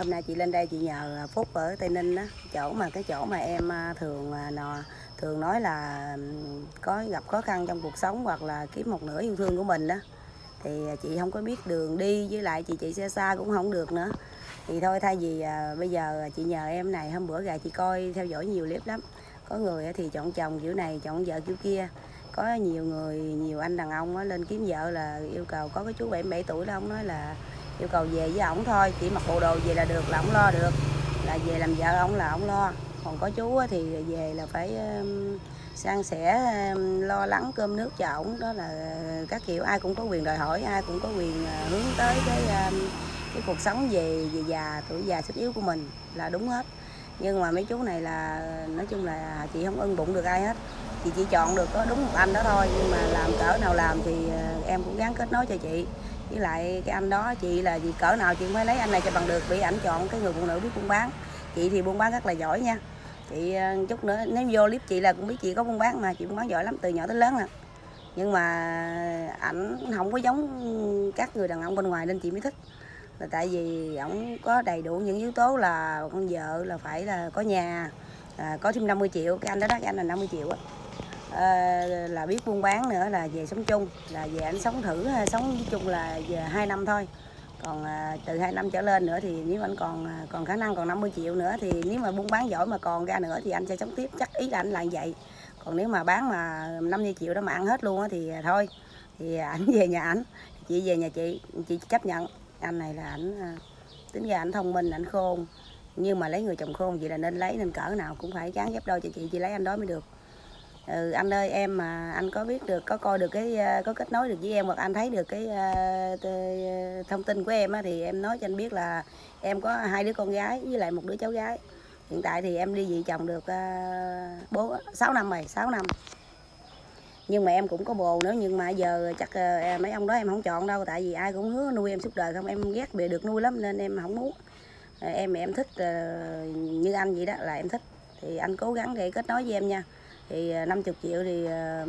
hôm nay chị lên đây chị nhờ Phúc ở Tây Ninh đó chỗ mà cái chỗ mà em à, thường à, nò thường nói là có gặp khó khăn trong cuộc sống hoặc là kiếm một nửa yêu thương của mình đó. Thì à, chị không có biết đường đi với lại chị chị xe xa cũng không được nữa. Thì thôi thay vì à, bây giờ chị nhờ em này hôm bữa gà chị coi theo dõi nhiều clip lắm. Có người thì chọn chồng kiểu này chọn vợ kiểu kia. Có nhiều người nhiều anh đàn ông á lên kiếm vợ là yêu cầu có cái chú 77 tuổi đó ông nói là yêu cầu về với ổng thôi, chỉ mặc bộ đồ về là được là ổng lo được. Là về làm vợ ổng là ổng lo. Còn có chú thì về là phải sang sẻ lo lắng cơm nước cho ổng. Đó là các kiểu, ai cũng có quyền đòi hỏi, ai cũng có quyền ờ, hướng tới cái cái cuộc sống về về già, tuổi già sức yếu của mình là đúng hết. Nhưng mà mấy chú này là, nói chung là chị không ưng bụng được ai hết. Chị chỉ chọn được có đúng một anh đó thôi, nhưng mà làm cỡ nào làm thì ờ, em cũng gắng kết nối cho chị với lại cái anh đó chị là gì cỡ nào chị cũng phải lấy anh này cho bằng được vì ảnh chọn cái người phụ nữ biết buôn bán. Chị thì buôn bán rất là giỏi nha. Chị ờ, chút nữa nếu vô clip chị là cũng biết chị có buôn bán mà chị buôn bán giỏi lắm từ nhỏ tới lớn nè nhưng mà ảnh không có giống các người đàn ông bên ngoài nên chị mới thích. Là tại vì ổng có đầy đủ những yếu tố là con vợ là phải là có nhà à, có thêm 50 triệu cái anh đó đó cái anh là 50 triệu á. Ờ, là biết buôn bán nữa là về sống chung là về anh sống thử à, sống nói chung là về 2 năm thôi. Còn à, từ 2 năm trở lên nữa thì nếu anh còn à, còn khả năng còn 50 triệu nữa thì nếu mà buôn bán giỏi mà còn ra nữa thì anh sẽ sống tiếp. Chắc ý là anh là như vậy. Còn nếu mà bán mà 50 triệu đó mà ăn hết luôn á thì thôi. Thì ảnh về nhà ảnh chị về nhà chị chị chấp nhận. Anh này là ảnh à, tính ra ảnh thông minh ảnh khôn. Nhưng mà lấy người chồng khôn vậy là nên lấy nên cỡ nào cũng phải gán ghép đôi cho chị chị lấy anh đó mới được ừ, anh ơi em mà anh có biết được có coi được cái ờ, có kết nối được với em hoặc anh thấy được cái ờ, ờ, thông tin của em á, thì em nói cho anh biết là em có hai đứa con gái với lại một đứa cháu gái. Hiện tại thì em đi dị chồng được uh, sáu năm rồi sáu năm. Nhưng mà em cũng có bồ nữa nhưng mà giờ chắc mấy ông đó em không chọn đâu tại vì ai cũng hứa nuôi em suốt đời không em ghét bị được nuôi lắm nên em không muốn. Em em thích như anh vậy đó là em thích. Thì anh cố gắng để kết nối với em nha thì à, 50 triệu thì à,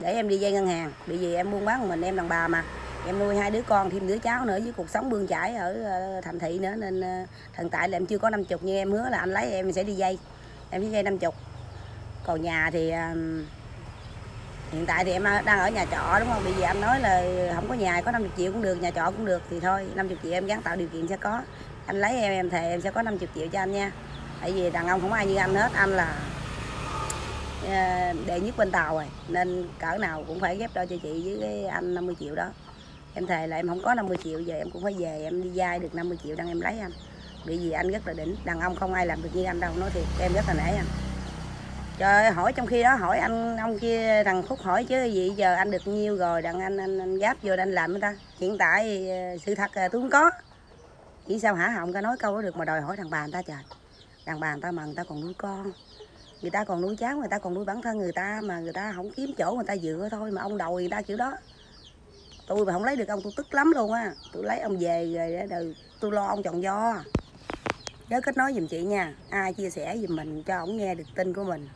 để em đi dây ngân hàng. Bởi vì em buôn bán một mình em đàn bà mà. Em nuôi hai đứa con, thêm đứa cháu nữa với cuộc sống bươn chải ở à, thành thị nữa. Nên hiện tại là em chưa có 50 như em hứa là anh lấy em sẽ đi dây em sẽ dây 50 còn nhà thì hiện tại thì em đang ở nhà trọ, đúng không? Bây giờ anh nói là không có nhà có 50 triệu cũng được, nhà trọ cũng được thì thôi. 50 triệu em gắng tạo điều kiện sẽ có. Anh lấy em em thề em sẽ có 50 triệu cho anh nha. Tại vì đàn ông không ai như anh hết. Anh là ờ, đệ nhất bên tàu rồi nên cỡ nào cũng phải ghép đôi cho chị với cái anh 50 triệu đó. Em thề là em không có 50 triệu giờ em cũng phải về em đi vay được 50 triệu đang em lấy anh. Bởi vì anh rất là đỉnh đàn ông không ai làm được như anh đâu nói thiệt em rất là nể anh. Trời ơi, hỏi trong khi đó hỏi anh ông kia thằng Phúc hỏi chứ gì giờ anh được nhiêu rồi đàn anh anh, anh gáp vô anh làm người ta hiện tại ờ, sự thật ờ, là tôi không có. Chỉ sao hả? Họng ta nói câu đó được mà đòi hỏi thằng bà người ta trời. Đàn bà người ta mà người ta còn nuôi con người ta còn nuôi cháu người ta còn nuôi bản thân người ta mà người ta không kiếm chỗ người ta dựa thôi mà ông đầu người ta kiểu đó. Tôi mà không lấy được ông tôi tức lắm luôn á. Tôi lấy ông về rồi đời tôi lo ông chọn do nhớ kết nối giùm chị nha. Ai chia sẻ giùm mình cho ổng nghe được tin của mình.